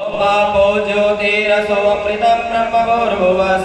पापो ज्योतिरसोऽमृतं ब्रह्मभूर्भुवः